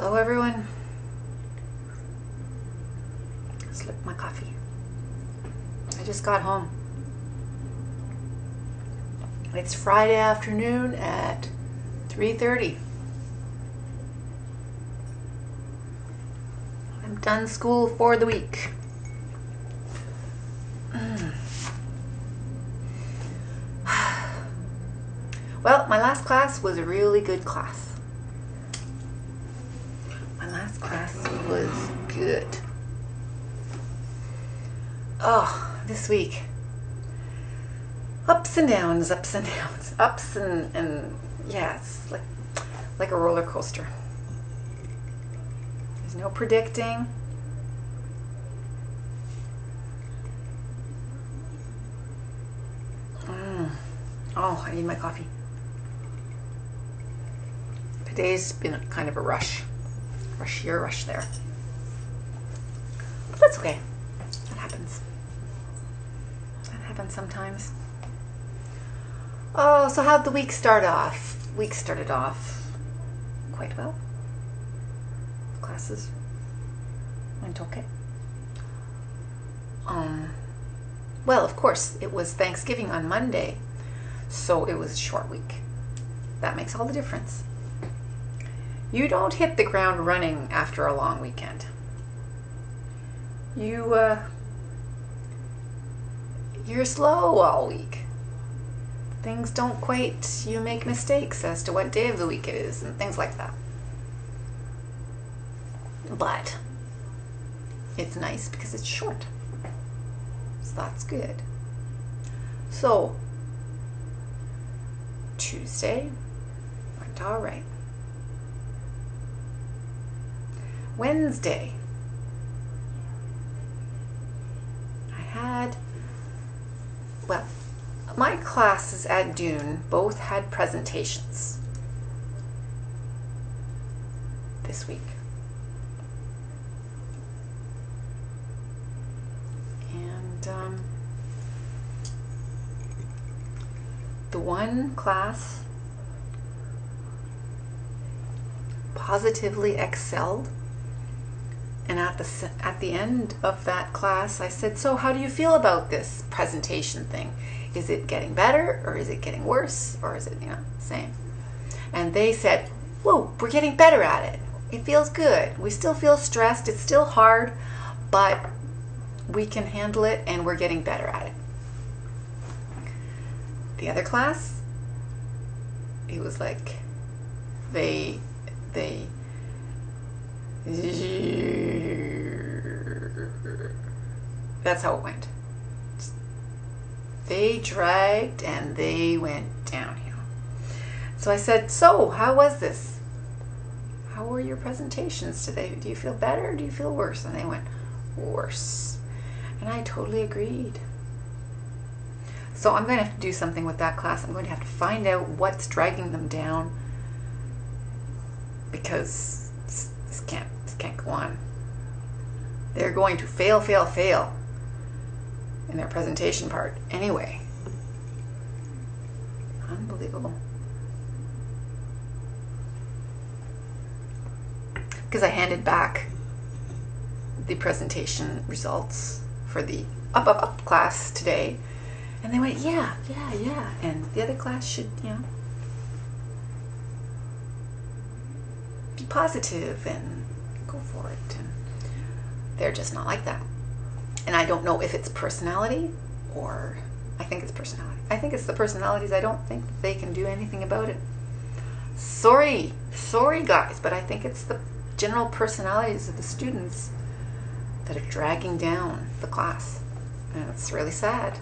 Hello, everyone. Slip my coffee. I just got home. It's Friday afternoon at 3:30. I'm done school for the week. Well, my last class was a really good class. My last class was good. Oh, this week. Ups and downs, ups and downs, ups and, and yeah, it's like like a roller coaster. There's no predicting. Mm. Oh, I need my coffee. Today's been kind of a rush. Rush here, rush there. But that's okay. That happens. That happens sometimes. Oh, so how'd the week start off? Week started off quite well. Classes went okay. Um, well, of course, it was Thanksgiving on Monday, so it was a short week. That makes all the difference. You don't hit the ground running after a long weekend. You, uh, you're slow all week. Things don't quite, you make mistakes as to what day of the week it is and things like that. But it's nice because it's short. So that's good. So, Tuesday went all right. Wednesday, I had, well, my classes at Dune both had presentations this week. And um, the one class positively excelled and at the at the end of that class I said so how do you feel about this presentation thing? Is it getting better or is it getting worse or is it you know same? And they said whoa we're getting better at it. It feels good. We still feel stressed. It's still hard but we can handle it and we're getting better at it. The other class it was like they they that's how it went. They dragged and they went downhill. So I said, So, how was this? How were your presentations today? Do you feel better or do you feel worse? And they went, Worse. And I totally agreed. So I'm going to have to do something with that class. I'm going to have to find out what's dragging them down because this can't can't go on. They're going to fail, fail, fail in their presentation part anyway. Unbelievable. Because I handed back the presentation results for the up, up, up class today. And they went, yeah, yeah, yeah. And the other class should, you know, be positive and go for it. And they're just not like that. And I don't know if it's personality or I think it's personality. I think it's the personalities. I don't think they can do anything about it. Sorry, sorry guys, but I think it's the general personalities of the students that are dragging down the class. And it's really sad.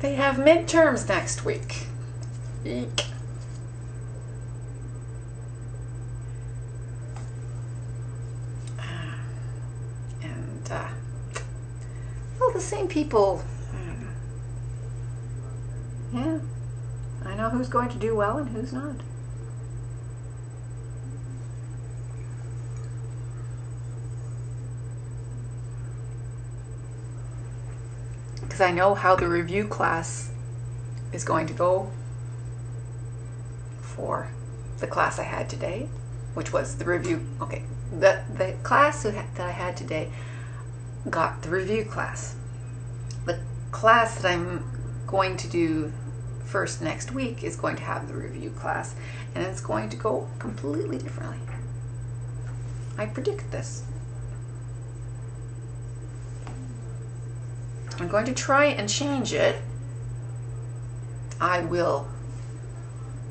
They have midterms next week. Eek. And, uh, people. Yeah. I know who's going to do well and who's not. because I know how the review class is going to go for the class I had today, which was the review. Okay, the the class that I had today got the review class. Class that I'm going to do first next week is going to have the review class, and it's going to go completely differently. I predict this. I'm going to try and change it. I will.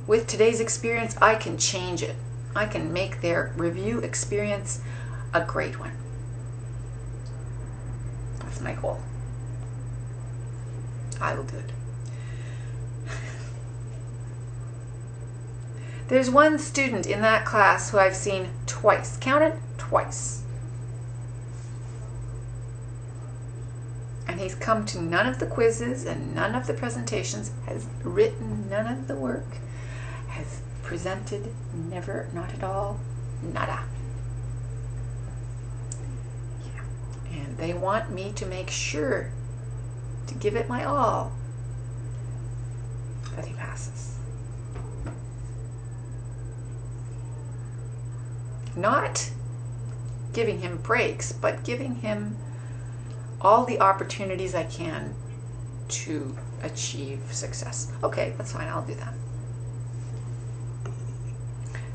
With today's experience, I can change it. I can make their review experience a great one. That's my goal. I will do it. There's one student in that class who I've seen twice. Count it twice. And he's come to none of the quizzes and none of the presentations, has written none of the work, has presented never, not at all, nada. Yeah. And they want me to make sure to give it my all that he passes. Not giving him breaks, but giving him all the opportunities I can to achieve success. Okay, that's fine, I'll do that.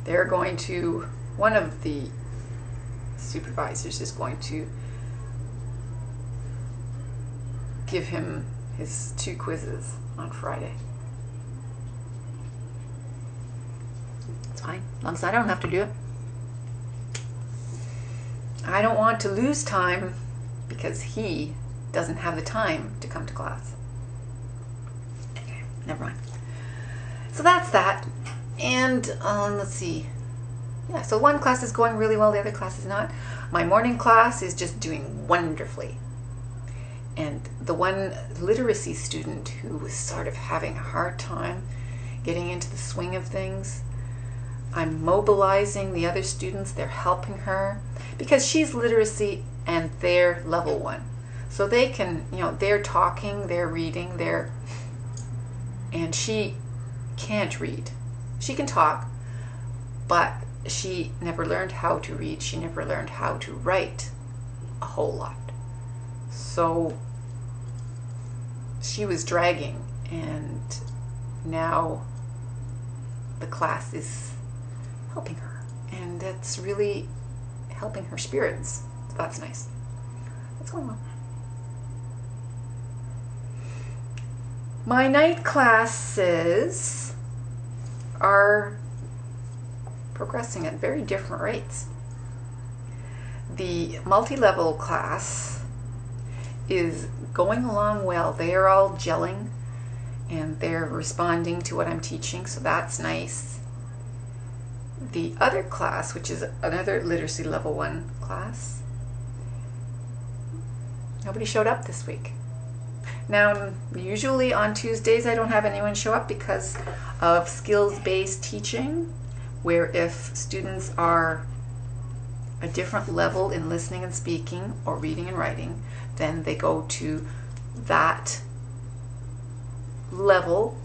They're going to, one of the supervisors is going to give him his two quizzes on Friday. It's fine, as long as I don't have to do it. I don't want to lose time because he doesn't have the time to come to class. Okay, never mind. So that's that. And um, let's see. Yeah, so one class is going really well, the other class is not. My morning class is just doing wonderfully. And the one literacy student who was sort of having a hard time getting into the swing of things, I'm mobilizing the other students, they're helping her because she's literacy and they're level one. So they can, you know, they're talking, they're reading, they're, and she can't read. She can talk, but she never learned how to read. She never learned how to write a whole lot. So she was dragging, and now the class is helping her. And that's really helping her spirits. So that's nice. What's going on? My night classes are progressing at very different rates. The multi level class is going along well. They are all gelling and they're responding to what I'm teaching, so that's nice the other class, which is another literacy level one class, nobody showed up this week. Now, usually on Tuesdays, I don't have anyone show up because of skills based teaching, where if students are a different level in listening and speaking or reading and writing, then they go to that level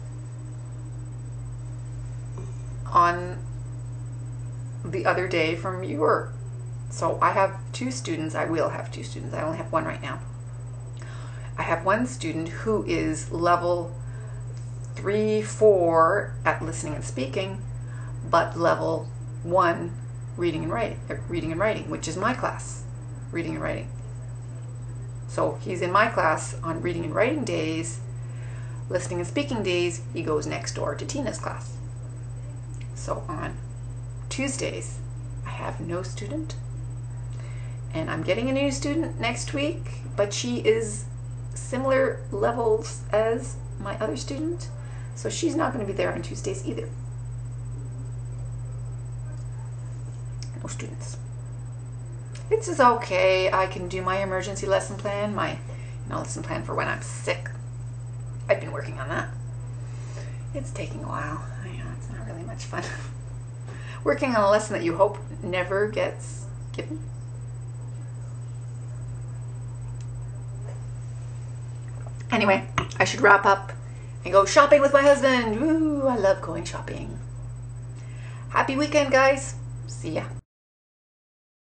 on the other day from your. So I have two students. I will have two students. I only have one right now. I have one student who is level three, four at listening and speaking, but level one reading and writing, reading and writing, which is my class, reading and writing. So he's in my class on reading and writing days. Listening and speaking days, he goes next door to Tina's class. So on Tuesdays, I have no student. And I'm getting a new student next week, but she is similar levels as my other student, so she's not going to be there on Tuesdays either. No students. It's just okay. I can do my emergency lesson plan, my you know, lesson plan for when I'm sick. I've been working on that. It's taking a while. I know it's not really much fun. working on a lesson that you hope never gets given? Anyway, I should wrap up and go shopping with my husband. Ooh, I love going shopping. Happy weekend, guys. See ya.